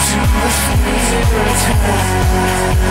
to the freezing time.